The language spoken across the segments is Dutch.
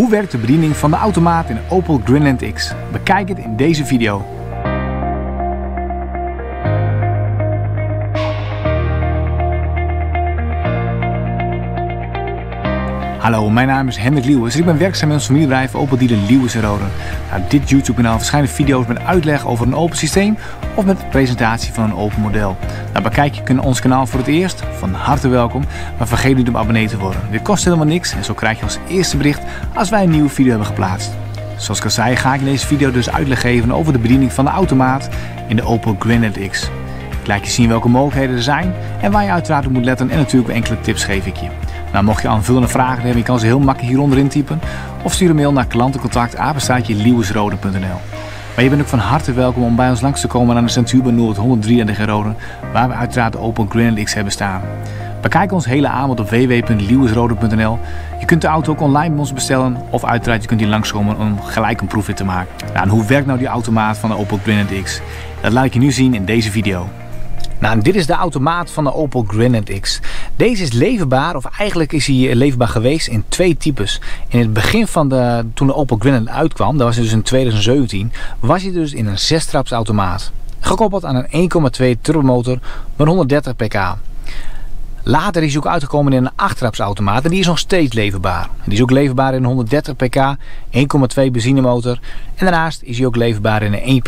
Hoe werkt de bediening van de automaat in Opel Grandland X? Bekijk het in deze video. Hallo, mijn naam is Hendrik Liewes en ik ben werkzaam in ons familiebedrijf Opel Dealer en Roden. Nou, dit YouTube kanaal verschijnen video's met uitleg over een open systeem of met presentatie van een open model. Nou, bekijk je ons kanaal voor het eerst, van harte welkom, maar vergeet niet om abonnee te worden. Dit kost helemaal niks en zo krijg je als eerste bericht als wij een nieuwe video hebben geplaatst. Zoals ik al zei ga ik in deze video dus uitleg geven over de bediening van de automaat in de Opel Granite X. Ik laat je zien welke mogelijkheden er zijn en waar je uiteraard op moet letten en natuurlijk enkele tips geef ik je. Nou, mocht je aanvullende vragen hebben, je kan ze heel makkelijk hieronder intypen of stuur een mail naar klantencontact Maar je bent ook van harte welkom om bij ons langs te komen aan de Centuur Noord 133 in Rode, waar we uiteraard de Opel Grand hebben staan. Bekijk ons hele aanbod op www.lieuwesrode.nl. Je kunt de auto ook online bij ons bestellen of uiteraard je kunt hier langskomen om gelijk een proefrit te maken. Nou, en hoe werkt nou die automaat van de Opel Grand X? Dat laat ik je nu zien in deze video. Nou, dit is de automaat van de Opel Granite X. Deze is leverbaar, of eigenlijk is hij leverbaar geweest in twee types. In het begin van de, toen de Opel Granite uitkwam, dat was dus in 2017, was hij dus in een 6-traps automaat. Gekoppeld aan een 1,2 turbomotor met 130 pk. Later is hij ook uitgekomen in een 8-traps automaat en die is nog steeds leverbaar. Die is ook leverbaar in een 130 pk, 1,2 benzinemotor en daarnaast is hij ook leverbaar in een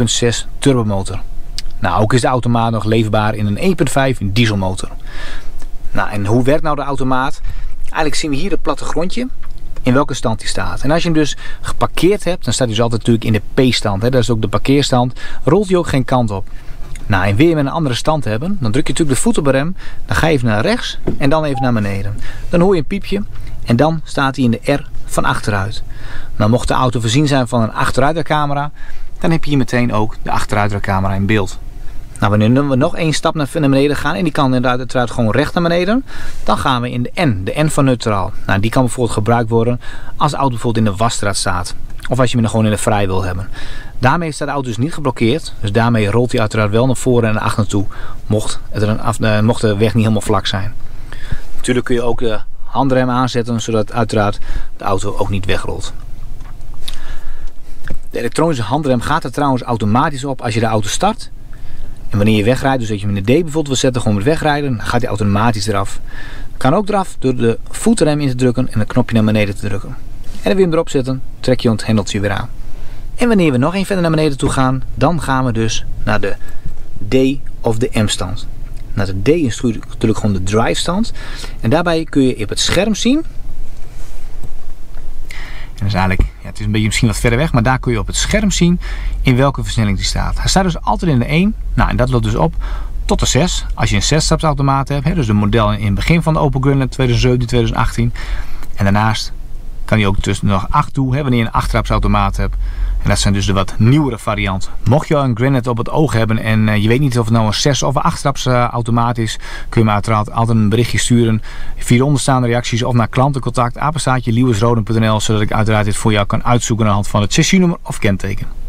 1,6 turbomotor. Nou, ook is de automaat nog leefbaar in een 1.5 dieselmotor. Nou, en hoe werkt nou de automaat? Eigenlijk zien we hier het plattegrondje in welke stand die staat. En als je hem dus geparkeerd hebt, dan staat hij dus altijd natuurlijk in de P-stand. Dat is ook de parkeerstand. Rolt hij ook geen kant op. Nou, en wil je een andere stand hebben, dan druk je natuurlijk de voet op rem. Dan ga je even naar rechts en dan even naar beneden. Dan hoor je een piepje en dan staat hij in de R van achteruit. Nou, mocht de auto voorzien zijn van een achteruitcamera, dan heb je hier meteen ook de achteruitcamera in beeld. Nou, wanneer we nog één stap naar beneden gaan, en die kan inderdaad uiteraard gewoon recht naar beneden, dan gaan we in de N, de N van neutraal. Nou, die kan bijvoorbeeld gebruikt worden als de auto bijvoorbeeld in de wasstraat staat. Of als je hem gewoon in de vrij wil hebben. Daarmee staat de auto dus niet geblokkeerd. Dus daarmee rolt hij uiteraard wel naar voren en naar achter toe. Mocht, het een af, eh, mocht de weg niet helemaal vlak zijn. Natuurlijk kun je ook de handrem aanzetten. Zodat uiteraard de auto ook niet wegrolt. De elektronische handrem gaat er trouwens automatisch op als je de auto start. En wanneer je wegrijdt, dus dat je hem in de D bijvoorbeeld wil zetten, gewoon met wegrijden, dan gaat hij automatisch eraf. Kan ook eraf door de voetrem in te drukken en een knopje naar beneden te drukken. En dan weer hem erop zetten, trek je het hendeltje weer aan. En wanneer we nog een verder naar beneden toe gaan, dan gaan we dus naar de D of de M stand. Nou, de D is natuurlijk gewoon de drive stand. En daarbij kun je op het scherm zien en is eigenlijk, ja, het is een beetje misschien wat verder weg, maar daar kun je op het scherm zien in welke versnelling die staat. Hij staat dus altijd in de 1, nou en dat loopt dus op tot de 6. Als je een 6 automaat hebt, hè, dus de model in het begin van de Opel Grandland 2017, 2018. En daarnaast kan hij ook tussen nog 8 toe, hè, wanneer je een 8 automaat hebt. En dat zijn dus de wat nieuwere varianten. Mocht je een Granite op het oog hebben en uh, je weet niet of het nou een 6 of een 8 traps uh, automaat is, kun je me uiteraard altijd een berichtje sturen via onderstaande reacties of naar klantencontact apenstaatje zodat ik uiteraard dit voor jou kan uitzoeken aan de hand van het sessienummer of kenteken.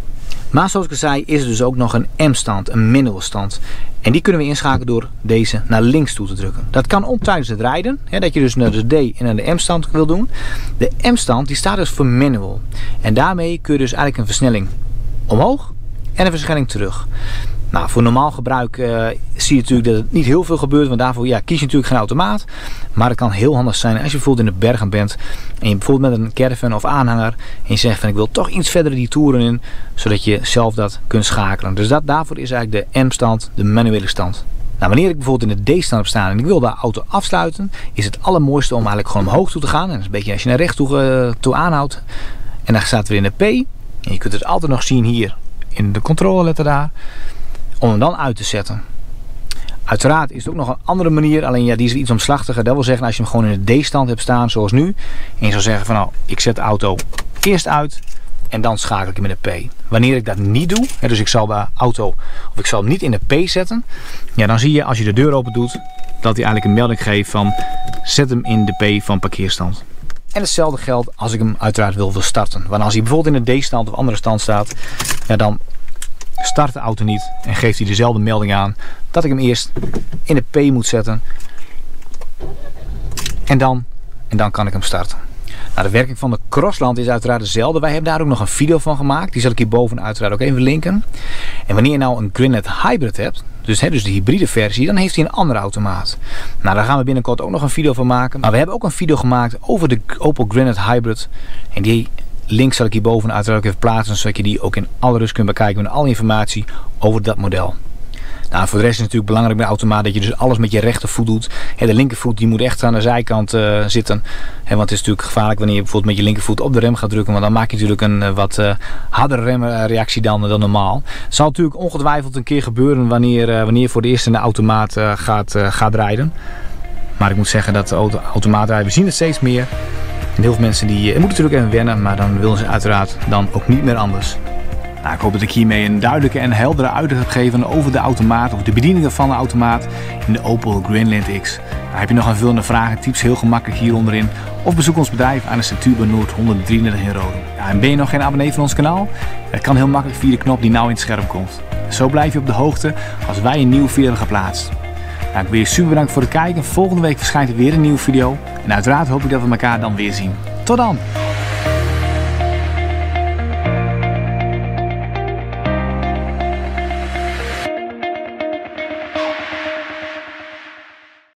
Maar zoals ik al zei is er dus ook nog een M-stand, een manual stand. En die kunnen we inschakelen door deze naar links toe te drukken. Dat kan om tijdens het rijden, hè, dat je dus naar de D en naar de M-stand wil doen. De M-stand die staat dus voor manual. En daarmee kun je dus eigenlijk een versnelling omhoog en een versnelling terug. Nou, voor normaal gebruik uh, zie je natuurlijk dat het niet heel veel gebeurt. Want daarvoor ja, kies je natuurlijk geen automaat. Maar het kan heel handig zijn als je bijvoorbeeld in de bergen bent. En je bijvoorbeeld met een caravan of aanhanger. En je zegt van ik wil toch iets verder die toeren in. Zodat je zelf dat kunt schakelen. Dus dat, daarvoor is eigenlijk de M-stand, de manuele stand. Nou, wanneer ik bijvoorbeeld in de D-stand heb staan en ik wil de auto afsluiten. Is het allermooiste om eigenlijk gewoon omhoog toe te gaan. En dat is een beetje als je naar rechts toe, uh, toe aanhoudt. En dan staat weer in de P. En je kunt het altijd nog zien hier in de controleletter daar om hem dan uit te zetten. Uiteraard is het ook nog een andere manier, alleen ja, die is iets omslachtiger. Dat wil zeggen, als je hem gewoon in de D-stand hebt staan, zoals nu. En je zou zeggen van nou, ik zet de auto eerst uit en dan schakel ik hem in de P. Wanneer ik dat niet doe, dus ik zal de auto, of ik zal hem niet in de P zetten. Ja, dan zie je als je de deur open doet, dat hij eigenlijk een melding geeft van zet hem in de P van parkeerstand. En hetzelfde geldt als ik hem uiteraard wil, wil starten. Want als hij bijvoorbeeld in de D-stand of andere stand staat, ja, dan start de auto niet en geeft hij dezelfde melding aan dat ik hem eerst in de P moet zetten. En dan, en dan kan ik hem starten. Nou, de werking van de Crossland is uiteraard dezelfde. Wij hebben daar ook nog een video van gemaakt. Die zal ik hierboven uiteraard ook even linken. En wanneer je nou een Granite Hybrid hebt, dus, hè, dus de hybride versie, dan heeft hij een andere automaat. Nou, daar gaan we binnenkort ook nog een video van maken. Maar we hebben ook een video gemaakt over de Opel Granite Hybrid. En die link zal ik hierboven uiteraard even plaatsen, zodat je die ook in alle rust kunt bekijken met alle informatie over dat model. Nou, voor de rest is het natuurlijk belangrijk bij de automaat dat je dus alles met je rechtervoet doet. de linkervoet die moet echt aan de zijkant uh, zitten. want het is natuurlijk gevaarlijk wanneer je bijvoorbeeld met je linkervoet op de rem gaat drukken. Want dan maak je natuurlijk een uh, wat uh, hardere remreactie dan, dan normaal. Het zal natuurlijk ongetwijfeld een keer gebeuren wanneer, wanneer je voor de eerste in de automaat gaat, gaat rijden. Maar ik moet zeggen dat de auto automaatrijden, we zien het steeds meer. En heel veel mensen die moeten natuurlijk even wennen, maar dan willen ze uiteraard dan ook niet meer anders. Nou, ik hoop dat ik hiermee een duidelijke en heldere uitleg heb gegeven over de automaat of de bedieningen van de automaat in de Opel Grandland X. Nou, heb je nog aanvullende vragen, tips heel gemakkelijk hier onderin. Of bezoek ons bedrijf aan de Centuur Noord 133 in Rode. Ja, en ben je nog geen abonnee van ons kanaal? Dat kan heel makkelijk via de knop die nou in het scherm komt. Zo blijf je op de hoogte als wij een nieuwe video hebben geplaatst. Nou, ik wil je super bedanken voor het kijken. Volgende week verschijnt er weer een nieuwe video. En uiteraard hoop ik dat we elkaar dan weer zien. Tot dan!